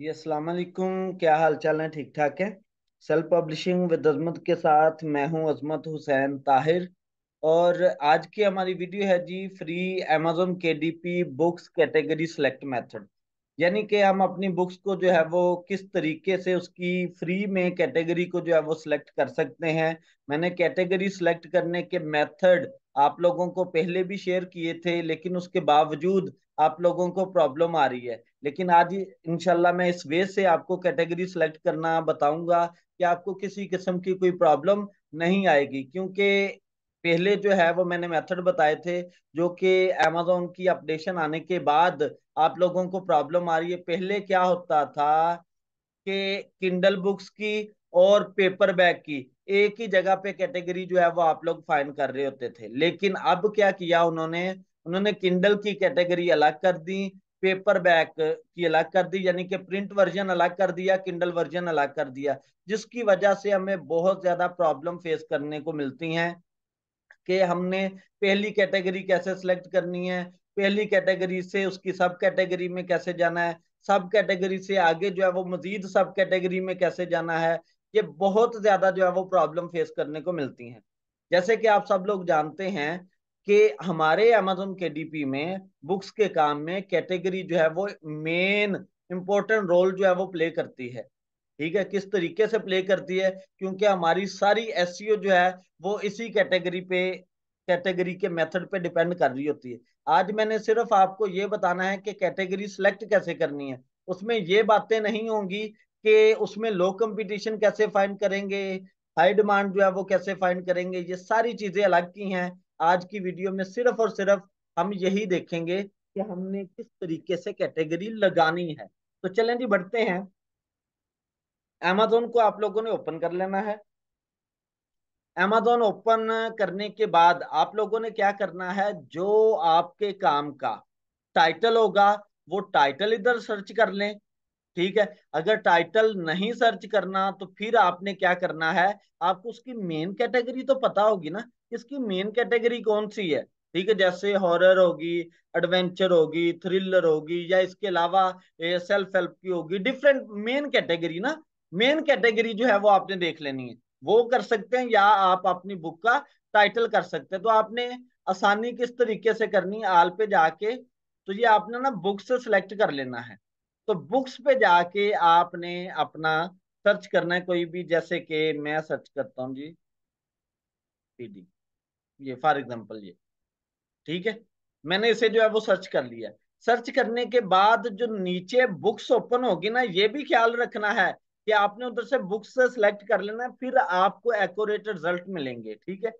जी, अस्सलाम वालेकुम। क्या हाल चाल है? ठीक ठाक है? सेल्फ पब्लिशिंग विद अजमत के साथ मैं हूँ अजमत हुसैन ताहिर और आज की हमारी वीडियो है जी free amazon KDP books category select method यानी कि हम अपनी बुक्स को जो है वो किस तरीके से उसकी फ्री में कैटेगरी को जो है वो सिलेक्ट कर सकते हैं? मैंने कैटेगरी सिलेक्ट करने के मेथड आप लोगों को पहले भी शेयर किए थे, लेकिन उसके बावजूद आप लोगों को प्रॉब्लम आ रही है। लेकिन आज इंशाल्लाह मैं इस वे से आपको कैटेगरी सिलेक्ट करना बताऊँगा कि आपको किसी किस्म की कोई प्रॉब्लम नहीं आएगी। क्योंकि पहले जो है, वो मैंने मेथड बताए थे, जो कि amazon की अपडेशन आने के बाद आप लोगों को प्रॉब्लम आ रही है। पहले क्या होता था कि किंडल बुक्स की और पेपर बैग की, एक ही जगह पे कैटेगरी जो है वो आप लोग फाइन कर रहे होते थे। लेकिन अब क्या किया उन्होंने? उन्होंने किंडल की कैटेगरी अलग कर दी पेपर बैग की अलग कर दी, यानी कि प्रिंट वर्जन अलग कर दिया किंडल वर्जन अलग कर दिया, जिसकी वजह से हमें बहुत ज़्यादा प्रॉब्लम फेस करने को मिलती हैं कि हमने पहली कैटेगरी कैसे सिलेक्ट करनी है, पहली कैटेगरी से उसकी सब कैटेगरी में कैसे जाना है सब कैटेगरी से आगे जो है वो मजीद सब कैटेगरी में कैसे जाना है ये बहुत ज़्यादा जो है वो प्रॉब्लम फेस करने को मिलती हैं। जैसे कि आप सब लोग जानते हैं कि हमारे अमेजोन के डीपी में बुक्स के काम में कैटेगरी जो है वो मेन इंपॉर्टेंट रोल जो है वो प्ले करती है। ठीक है? किस तरीके से प्ले करती है? क्योंकि हमारी सारी एसईओ जो है वो इसी कैटेगरी पे कैटेगरी के मेथड पे डिपेंड कर रही होती है। आज मैंने सिर्फ़ आपको ये बताना है कि कैटेगरी सिलेक्ट कैसे करनी है। उसमें ये बातें नहीं होंगी कि उसमें लो कंपटीशन कैसे फाइंड करेंगे हाई डिमांड जो है वो कैसे फाइंड करेंगे, ये सारी चीज़ें अलग की हैं। आज की वीडियो में सिर्फ़ और सिर्फ़ हम यही देखेंगे कि हमने किस तरीके से कैटेगरी लगानी है। तो चलें जी, बढ़ते हैं। Amazon को आप लोगों ने ओपन कर लेना है। Amazon ओपन करने के बाद आप लोगों ने क्या करना है? जो आपके काम का टाइटल होगा, वो टाइटल इधर सर्च कर लें। ठीक है? अगर टाइटल नहीं सर्च करना तो फिर आपने क्या करना है? आपको उसकी मेन कैटेगरी तो पता होगी ना? इसकी मेन कैटेगरी कौन सी है? ठीक है, जैसे हॉरर होगी एडवेंचर होगी थ्रिलर होगी, या इसके अलावा सेल्फ हेल्प की होगी डिफरेंट मेन कैटेगरी ना? मेन कैटेगरी जो है वो आपने देख लेनी है। वो कर सकते हैं या आप अपनी बुक का टाइटल कर सकते हैं। तो आपने आसानी किस तरीके से करनी है? आल पे जाके तो ये आपने ना बुक से सिलेक्ट कर लेना है। तो बुक्स पे जाके आपने अपना सर्च करना है कोई भी, जैसे कि मैं सर्च करता हूँ जी। पीडी, ये फॉर एग्जांपल ये। ठीक है? मैंने इसे जो है वो सर्च कर लिया। सर्च करने के बाद जो नीचे बुक्स ओपन होगी ना, ये भी ख्याल रखना है कि आपने उधर से बुक्स सिलेक्ट कर लेना फिर आपको एक्यूरेट रिज़ल्ट मिलेंगे। ठीक है?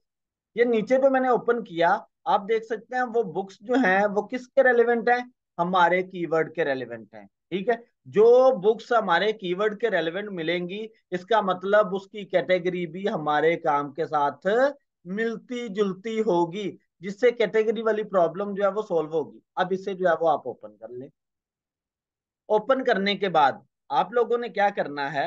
ये नीचे पे मैंने ओपन किया। आप देख सकते हैं वो बुक्स जो हैं, वो किसके रेलिवेंट हैं? हमारे कीवर्ड के रेलिवेंट हैं। ठीक है? जो बुक्स हमारे कीवर्ड के रेलिवेंट मिलेंगी, इसका मतलब उसकी कैटेगरी भी हमारे काम के साथ मिलती जुलती होगी, जिससे कैटेगरी वाली प्रॉब्लम जो है वो सॉल्व होगी। अब इसे जो है वो आप ओपन कर लें। ओपन करने के बाद आप लोगों ने क्या करना है?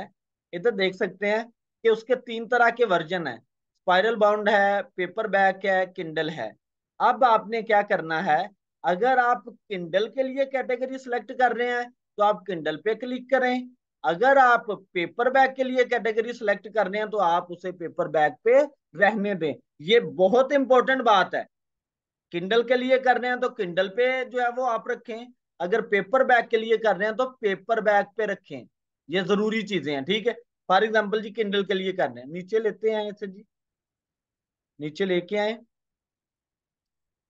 इधर देख सकते हैं कि उसके तीन तरह के वर्जन है। स्पाइरल बाउंड है पेपर बैक है किंडल है। अब आपने क्या करना है? अगर आप किंडल के लिए कैटेगरी सिलेक्ट कर रहे हैं तो आप किंडल पे क्लिक करें। अगर आप पेपर बैग के लिए कैटेगरी सिलेक्ट कर रहे हैं तो आप उसे पेपर बैग पे रहने दें। ये बहुत इंपॉर्टेंट बात है। किंडल के लिए कर रहे हैं तो किंडल पे जो है वो आप रखें। अगर पेपर बैग के लिए कर रहे हैं तो पेपर बैग पे रखें। ये ज़रूरी चीज़ें हैं, ठीक है? फॉर एग्ज़ाम्पल जी किंडल के लिए कर रहे हैं। नीचे लेते हैं ऐसे जी। नीचे लेके आए।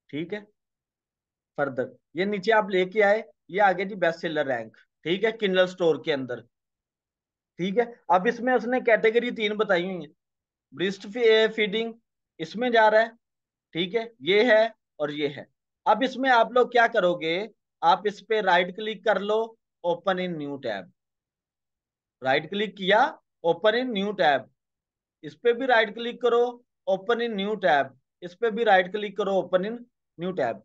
ठीक है? फर्दर ये नीचे आप लेके आए। ये आगे जी बेस्ट सेलर रैंक ठीक है किंडल स्टोर के अंदर। ठीक है, अब इसमें उसने कैटेगरी तीन बताई हुई है। ब्रिस्ट फीडिंग इसमें जा रहा है, ठीक है, ये है और ये है। अब इसमें आप लोग क्या करोगे, आप इस पे राइट क्लिक कर लो open in new tab right click किया ओपन इन न्यू टैब इस पे भी राइट क्लिक करो ओपन इन न्यू टैब इस पे भी राइट क्लिक करो ओपन इन न्यू टैब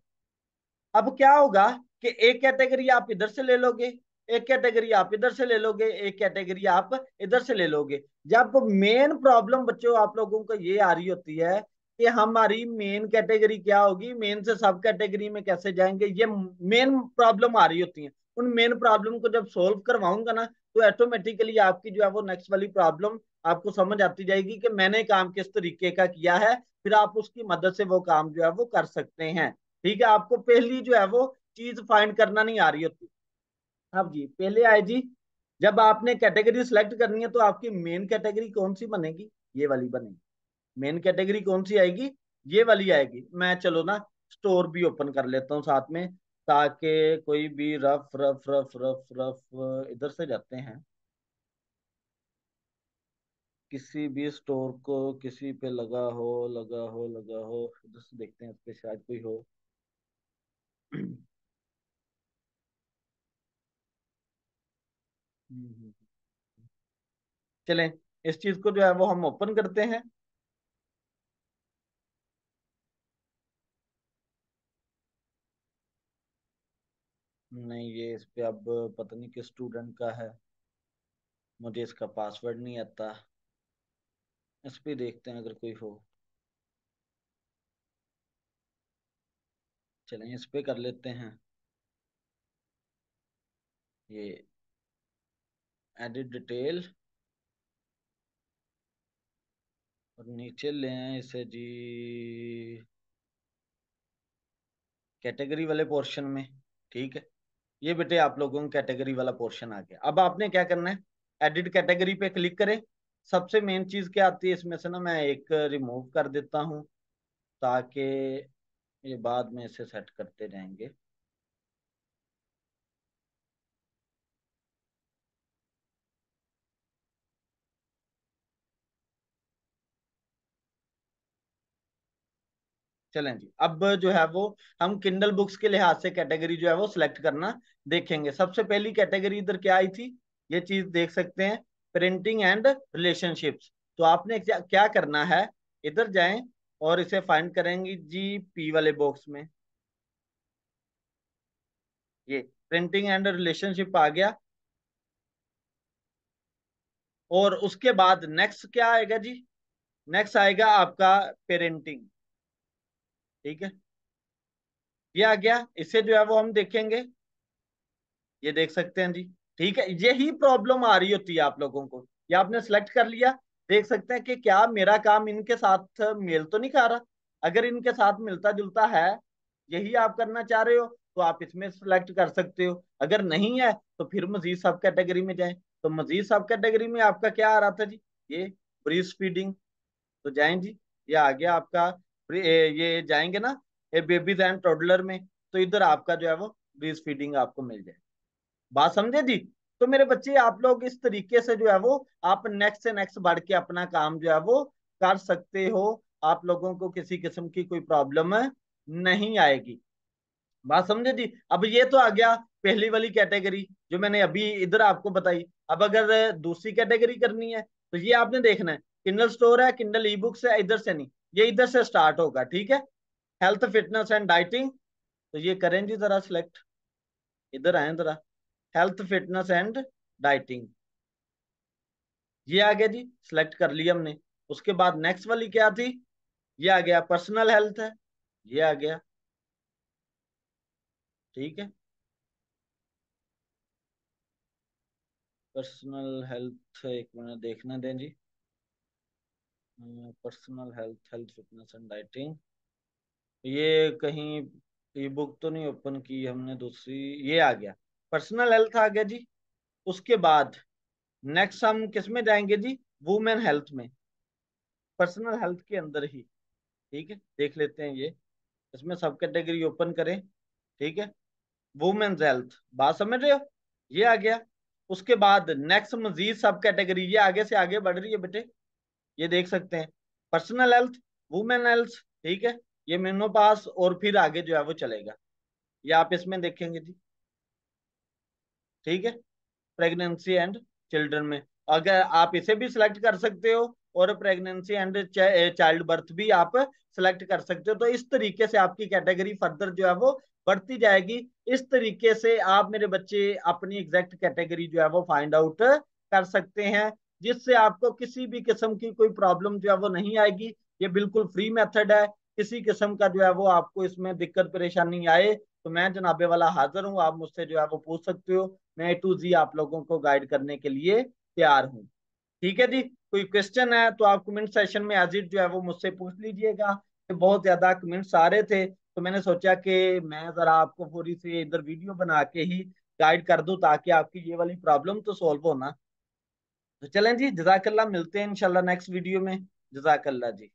अब क्या होगा कि एक कैटेगरी आप इधर से ले लोगे, एक कैटेगरी आप इधर से ले लोगे, एक कैटेगरी आप इधर से ले लोगे। जब मेन प्रॉब्लम बच्चों, आप लोगों को ये आ रही होती है कि हमारी मेन कैटेगरी क्या होगी मेन से सब कैटेगरी में कैसे जाएँगे, ये मेन प्रॉब्लम आ रही होती है। उन मेन प्रॉब्लम को जब सोल्व करवाऊँगा ना तो ऑटोमेटिकली आपकी जो है वो नेक्स्ट वाली प्रॉब्लम आपको समझ आती जाएगी कि मैंने काम किस तरीके का किया है, फिर आप उसकी मदद से वो काम जो है वो कर सकते हैं। ठीक है, आपको पहली जो है वो चीज़ फाइंड करना नहीं आ रही होती। अब जी, पहले आए जी, जब आपने कैटेगरी सिलेक्ट करनी है तो आपकी मेन कैटेगरी कौन सी बनेगी? ये वाली बनेगी। मेन कैटेगरी कौन सी आएगी? ये वाली आएगी। मैं चलो ना स्टोर भी ओपन कर लेता हूँ साथ में, ताकि कोई भी rough rough rough rough rough इधर से जाते हैं। किसी भी स्टोर को किसी पे लगा हो लगा हो लगा हो, इधर से देखते हैं, इस पे शायद कोई हो। चलें, इस चीज़ को जो है वो हम ओपन करते हैं। नहीं, ये इस पे अब पता नहीं किस स्टूडेंट का है। मुझे इसका पासवर्ड नहीं आता। इस पे देखते हैं अगर कोई हो। चलें, इस पे कर लेते हैं। ये एडिट डिटेल और नीचे ले आए इसे जी। कैटेगरी वाले पोर्शन में, ठीक है? ये बेटे आप लोगों को कैटेगरी वाला पोर्शन आ गया। अब आपने क्या करना है? एडिट कैटेगरी पे क्लिक करें। सबसे मेन चीज़ क्या आती है? इसमें से ना मैं एक रिमूव कर देता हूँ, ताकि ये बाद में इसे सेट करते रहेंगे। चलें जी। अब जो है वो हम किंडल बुक्स के लिहाज से कैटेगरी जो है वो सिलेक्ट करना देखेंगे। सबसे पहली कैटेगरी इधर क्या आई थी? ये चीज़ देख सकते हैं प्रिंटिंग एंड रिलेशनशिप्स तो आपने क्या, करना है? इधर जाएँ और इसे फाइंड करेंगे जी पी वाले बॉक्स में। ये प्रिंटिंग एंड रिलेशनशिप आ गया। और उसके बाद नेक्स्ट क्या आएगा जी? नेक्स्ट आएगा आपका पेरेंटिंग ठीक है? ये आ गया। इसे जो है वो हम देखेंगे। ये देख सकते हैं जी। ठीक है? यही प्रॉब्लम आ रही होती है आप लोगों को। ये आपने सेलेक्ट कर लिया। देख सकते हैं कि क्या मेरा काम इनके साथ मेल तो नहीं खा रहा? अगर इनके साथ मिलता जुलता है, यही आप करना चाह रहे हो तो आप इसमें सेलेक्ट कर सकते हो। अगर नहीं है तो फिर मजीद सब कैटेगरी में जाए। तो मजीद सब कैटेगरी में आपका क्या आ रहा था जी? ये ब्रीज फीडिंग तो जाए जी। ये आ गया आपका ये जाएँगे ना ये बेबीज एंड टोडलर में तो इधर आपका जो है वो ब्रीज फीडिंग आपको मिल जाए। बात समझे जी? तो मेरे बच्चे, आप लोग इस तरीके से जो है वो, आप नेक्स्ट से नेक्स्ट बढ़ के अपना काम जो है वो कर सकते हो। आप लोगों को किसी किस्म की कोई प्रॉब्लम नहीं आएगी। बात समझे जी? अब ये तो आ गया पहली वाली कैटेगरी जो मैंने अभी इधर आपको बताई। अब अगर दूसरी कैटेगरी करनी है तो ये आपने देखना है। किंडल स्टोर है किंडल ई बुक्स है, इधर से नहीं। ये इधर से स्टार्ट होगा, ठीक है? हेल्थ फिटनेस एंड डाइटिंग तो ये करें जी जरा सिलेक्ट इधर आए जरा। हेल्थ फिटनेस एंड डाइटिंग ये आ गया जी सिलेक्ट कर लिया हमने। उसके बाद नेक्स्ट वाली क्या थी? ये आ गया पर्सनल हेल्थ है। ये आ गया। ठीक है? पर्सनल हेल्थ एक मिनट देखना दें जी। Personal health health fitness and dieting. ये कहीं ई बुक तो नहीं ओपन की हमने दूसरी, ये आ गया। पर्सनल हेल्थ आ गया जी। उसके बाद नेक्स्ट हम किसमें जाएँगे जी? वुमेन हेल्थ में। पर्सनल हेल्थ के अंदर ही, ठीक है? देख लेते हैं ये। इसमें सब कैटेगरी ओपन करें, ठीक है? वुमेन्स हेल्थ, बात समझ रहे हो? ये आ गया। उसके बाद नेक्स्ट मजीद सब कैटेगरी, ये आगे से आगे बढ़ रही है बेटे। ये देख सकते हैं। पर्सनल हेल्थ वुमेन हेल्थ ठीक है? ये मेनो पास और फिर आगे जो है वो चलेगा। ये आप इसमें देखेंगे जी। ठीक है? प्रेगनेंसी एंड चिल्ड्रन में। अगर आप इसे भी सिलेक्ट कर सकते हो और प्रेगनेंसी एंड चाइल्ड बर्थ भी आप सिलेक्ट कर सकते हो तो इस तरीके से आपकी कैटेगरी फर्दर जो है वो बढ़ती जाएगी। इस तरीके से आप मेरे बच्चे अपनी एग्जैक्ट कैटेगरी जो है वो फाइंड आउट कर सकते हैं। जिससे आपको किसी भी किस्म की कोई प्रॉब्लम जो है वो नहीं आएगी। ये बिल्कुल फ्री मेथड है। किसी किस्म का जो है वो आपको इसमें दिक्कत, परेशानी आए तो मैं जनाबे वाला हाजिर हूँ। आप मुझसे जो है वो पूछ सकते हो। मैं ए टू जी आप लोगों को गाइड करने के लिए तैयार हूँ। ठीक है जी? कोई क्वेश्चन है तो आप कमेंट सेशन में एज इट जो है वो मुझसे पूछ लीजिएगा। बहुत ज़्यादा कमेंट्स आ रहे थे तो मैंने सोचा कि मैं जरा आपको पूरी से इधर वीडियो बना के ही गाइड कर दूँ ताकि आपकी ये वाली प्रॉब्लम तो सॉल्व हो ना। तो चलें जी जजाकल्ला मिलते हैं इंशाल्लाह नेक्स्ट वीडियो में। जजाकल्ला जी।